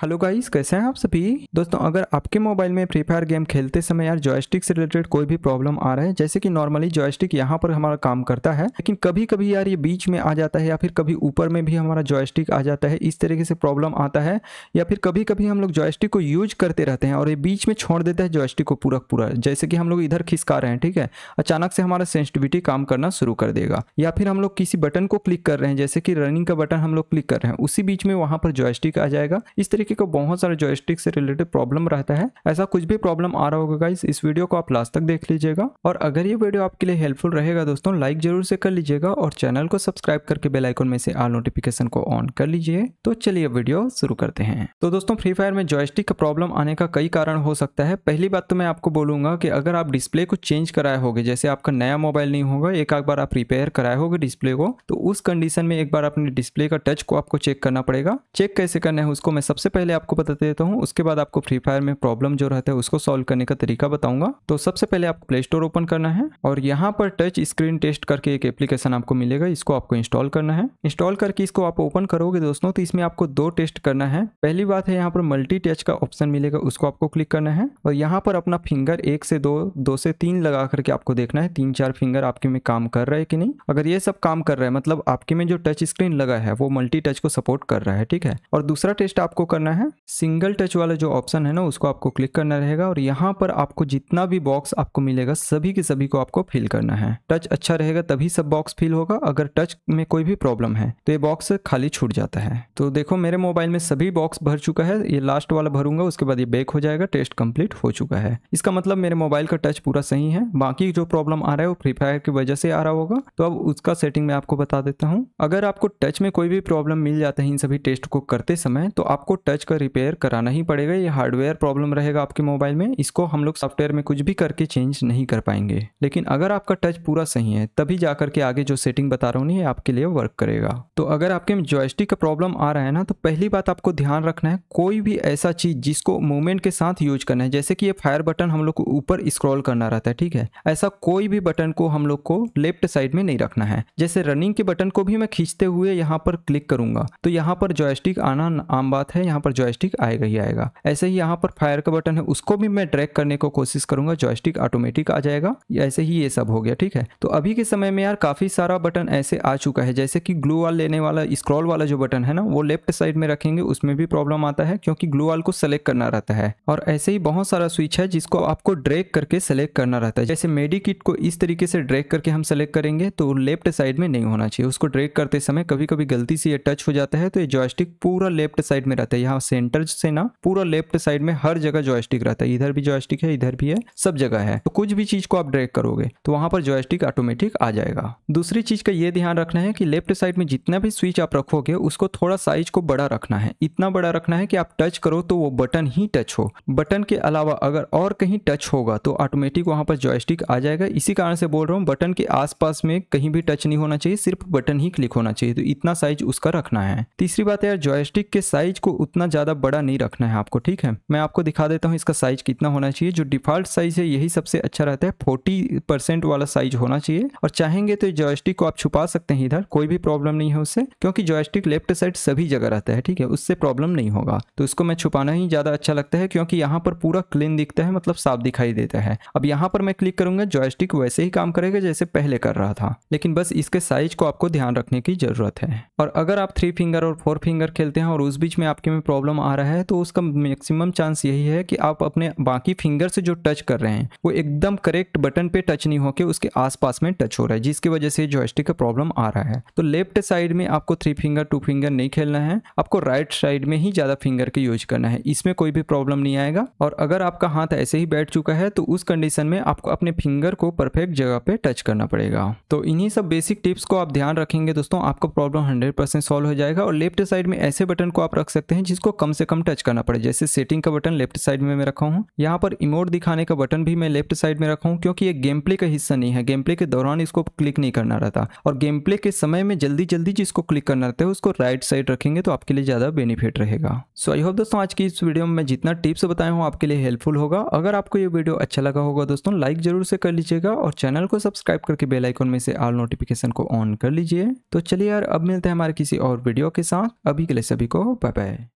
Hello guys, कैसे हैं आप सभी? दोस्तों, अगर आपके मोबाइल में फ्री फायर गेम खेलते समय यार जॉयस्टिक से रिलेटेड कोई भी प्रॉब्लम आ रहा है, जैसे कि नॉर्मली जॉयस्टिक यहाँ पर हमारा काम करता है, लेकिन कभी कभी यार ये बीच में आ जाता है या फिर कभी ऊपर में भी हमारा जॉयस्टिक आ जाता है, इस तरीके से प्रॉब्लम आता है, या फिर कभी कभी हम लोग जॉयस्टिक को यूज़ करते रहते हैं और ये बीच में छोड़ देता है जॉयस्टिक को पूरा पूरा, जैसे कि हम लोग इधर खिसका रहे हैं, ठीक है? अचानक से हमारा सेंसिटिविटी काम करना शुरू कर देगा, या फिर हम लोग किसी बटन को क्लिक कर रहे हैं, जैसे कि रनिंग का बटन हम लोग क्लिक कर रहे हैं, उसी बीच में वहाँ पर जॉयस्टिक आ जाएगा, इस तरीके का बहुत सारे जॉयस्टिक से रिलेटेड प्रॉब्लम रहता है। ऐसा कुछ भी प्रॉब्लम आ रहा होगा गाइस इस वीडियो को आप लास्ट तक देख लीजिएगा। और अगर ये वीडियो आपके लिए हेल्पफुल रहेगा दोस्तों लाइक ज़रूर से कर लीजिएगा और चैनल को सब्सक्राइब करके बेल आइकन में से आल नोटिफिकेशन को ऑन कर लीजिए। तो चलिए वीडियो शुरू करते हैं। तो दोस्तों फ्री फायर में जॉयस्टिक का प्रॉब्लम आने का कई कारण हो सकता है। पहली बात तो मैं आपको बोलूँगा कि अगर आप डिस्प्ले को चेंज कराए होगे, जैसे आपका नया मोबाइल नहीं होगा, एक आध बार आप रिपेयर कराए होगे डिस्प्ले को तो उस कंडीशन में एक बार अपने डिस्प्ले का टच को आपको चेक करना पड़ेगा। चेक कैसे करना है, उसको मैं सबसे आपको बता देता हूँ, उसके बाद आपको फ्री फायर में प्रॉब्लम जो रहता है, उसको सॉल्व करने का तरीका बताऊँगा। तो सबसे पहले आपको प्ले स्टोर ओपन करना है और यहाँ पर टच स्क्रीन टेस्ट करके एक एप्लीकेशन आपको मिलेगा, इसको आपको इंस्टॉल करना है। इंस्टॉल करके इसको आप ओपन करोगे दोस्तों तो इसमें आपको दो टेस्ट करना है। पहली बात है, यहाँ पर मल्टी टच का ऑप्शन मिलेगा, उसको आपको क्लिक करना है और यहाँ पर अपना फिंगर एक से दो दो से तीन लगा करके आपको देखना है, तीन चार फिंगर आपके में काम कर रहा है कि नहीं। अगर ये सब काम कर रहा है मतलब आपके में जो टच स्क्रीन लगा है, वो मल्टी टच को सपोर्ट कर रहा है, ठीक है? और दूसरा टेस्ट आपको करना है। सिंगल टच वाला जो ऑप्शन है ना, उसको आपको क्लिक करना रहेगा और यहाँ पर आपको जितना भी बॉक्स आपको मिलेगा, सभी के सभी को आपको फिल करना है। टच अच्छा रहेगा तभी सब बॉक्स फिल होगा अगर टच में कोई भी प्रॉब्लम है तो ये बॉक्स खाली छूट जाता है। तो देखो, मेरे मोबाइल में सभी बॉक्स भर चुका है, ये लास्ट वाला भरूँगा, उसके बाद ये बैक हो जाएगा टेस्ट कंप्लीट हो चुका है। इसका मतलब मेरे मोबाइल का टच पूरा सही है, बाकी जो प्रॉब्लम आ रहा है वो फ्री फायर की वजह से आ रहा होगा। तो अब उसका सेटिंग मैं आपको बता देता हूँ। अगर आपको टच में कोई भी प्रॉब्लम मिल जाता है इन सभी टेस्ट को करते समय तो आपको टच का रिपेयर कराना ही पड़ेगा। ये हार्डवेयर प्रॉब्लम रहेगा आपके मोबाइल में। इसको हम लोग सॉफ्टवेयर में कुछ भी करके चेंज नहीं कर पाएँगे। लेकिन अगर आपका टच पूरा सही है, तभी जाकर के आगे जो सेटिंग बता रहा हूँ ये आपके लिए वर्क करेगा। तो अगर आपके जॉयस्टिक का प्रॉब्लम आ रहा है ना तो पहली बात आपको ध्यान रखना है, कोई भी ऐसा चीज़ जिसको मूवमेंट के साथ यूज़ करना है, जैसे कि ये फायर बटन हम लोग को ऊपर स्क्रॉल करना रहता है, ठीक है? ऐसा कोई भी बटन को हम लोग को लेफ़्ट साइड में नहीं रखना है। जैसे रनिंग के बटन को भी मैं खींचते हुए यहाँ पर क्लिक करूँगा तो यहाँ पर जॉयस्टिक आना आम बात है, यहाँ पर जॉयस्टिक आएगा ही आएगा। ऐसे ही यहाँ पर फायर का बटन है, उसको भी मैं ट्रैक करने को कोशिश करूँगा जॉयस्टिक ऑटोमेटिक आ जाएगा। ऐसे ही ये सब हो गया, ठीक है? तो अभी के समय में यार काफ़ी सारा बटन ऐसे आ चुका है, जैसे कि ग्लू वाल लेने वाला स्क्रॉल वाला जो बटन है ना, वो लेफ़्ट साइड में रखेंगे, उसमें भी प्रॉब्लम आता है, क्योंकि ग्लू वाल को सेलेक्ट करना रहता है। और ऐसे ही बहुत सारा स्विच है, जिसको आपको ड्रैग करके सेलेक्ट करना रहता है। जैसे मेडी किट को इस तरीके से ड्रैग करके हम सेलेक्ट करेंगे तो लेफ़्ट साइड में नहीं होना चाहिए। उसको ड्रैग करते समय कभी कभी गलती से ये टच हो जाता है तो ये जॉयस्टिक पूरा लेफ़्ट साइड में रहता है। यहाँ सेंटर से ना पूरा लेफ़्ट साइड में हर जगह जॉयस्टिक रहता है। इधर भी जॉयस्टिक है, इधर भी है, सब जगह है। तो कुछ भी चीज़ को आप ड्रैग करोगे तो वहाँ पर जॉयस्टिक ऑटोमेटिक आ जाएगा। दूसरी चीज़ का ये ध्यान रखना है कि लेफ़्ट साइड में जितना भी स्विच आप रखोगे, उसको थोड़ा साइज़ को बड़ा रखना है। इतना बड़ा रखना है कि आप टच करो तो वो बटन ही टच हो। बटन के अलावा अगर और कहीं टच होगा तो ऑटोमेटिक वहाँ पर जॉयस्टिक आ जाएगा। इसी कारण से बोल रहा हूँ बटन के आसपास में कहीं भी टच नहीं होना चाहिए, सिर्फ़ बटन ही क्लिक होना चाहिए। तो इतना साइज़ उसका रखना है। तीसरी बात यार जॉयस्टिक के साइज़ को उतना ज़्यादा बड़ा नहीं रखना है आपको, ठीक है? मैं आपको दिखा देता हूँ इसका साइज़ कितना होना चाहिए, जो डिफ़ॉल्ट साइज़ है, यही सबसे अच्छा रहता है। फोर्टी परसेंट वाला साइज़ होना चाहिए। और चाहेंगे तो जॉयस्टिक को आप छुपा सकते हैं इधर, कोई भी प्रॉब्लम नहीं है उससे, क्योंकि जॉयस्टिक लेफ़्ट साइड सभी जगह रहता है, ठीक है? उससे प्रॉब्लम नहीं होगा। तो इसको मैं छुपाना ही ज़्यादा अच्छा लगता है, क्योंकि यहाँ पर पूरा क्लीन दिखता है मतलब साफ़ दिखाई देता है। अब यहाँ पर मैं क्लिक करूँगा जॉयस्टिक वैसे ही काम करेगा जैसे पहले कर रहा था। लेकिन बस इसके साइज़ को आपको ध्यान रखने की ज़रूरत है। और अगर आप थ्री फिंगर और फोर फिंगर खेलते हैं, और उस बीच में आपके में प्रॉब्लम आ रहा है तो उसका मैक्सिमम चांस यही है कि आप अपने बाकी फिंगर से जो टच कर रहे हैं, वो एकदम करेक्ट बटन पे टच नहीं होकर उसके आसपास में टच हो रहा है, जिसकी वजह से जॉयस्टिक का प्रॉब्लम आ रहा है। तो लेफ़्ट साइड में आपको थ्री फिंगर टू फिंगर नहीं खेलना है, आपको राइट साइड में ही ज़्यादा फिंगर का यूज़ करना है, इसमें कोई भी प्रॉब्लम नहीं आएगा। और अगर आपका हाथ ऐसे ही बैठ चुका है तो उस कंडीशन में आपको अपने फिंगर को परफेक्ट जगह पे टच करना पड़ेगा। तो इन्हीं सब बेसिक टिप्स को आप ध्यान रखेंगे दोस्तों, आपका प्रॉब्लम हंड्रेड परसेंट सॉल्व हो जाएगा। और लेफ़्ट साइड में ऐसे बटन को आप रख सकते हैं जिसको कम से कम टच करना पड़े। जैसे सेटिंग का बटन लेफ़्ट साइड में मैं रखा हूँ, यहाँ पर इमोट दिखाने का बटन भी मैं लेफ़्ट साइड में रखा हूँ, क्योंकि ये गेम प्ले का हिस्सा नहीं है। गेम प्ले के दौरान इसको क्लिक नहीं करना रहता। और गेम प्ले के समय में जल्दी जल्दी जिसको क्लिक करना रहता है, उसको राइट साइड रखेंगे तो आपके लिए ज़्यादा बेनिफिट रहेगा। सो आई होप दोस्तों आज की इस वीडियो में मैं जितना टिप्स बताया हूँ आपके लिए हेल्पफुल होगा। अगर आपको ये वीडियो अच्छा लगा होगा दोस्तों लाइक ज़रूर से कर लीजिएगा और चैनल को सब्सक्राइब करके बेल आइकन में से ऑल नोटिफिकेशन को ऑन कर लीजिए। तो चलिए यार, अब मिलते हैं हमारे किसी और वीडियो के साथ। अभी के लिए सभी को बाय बाय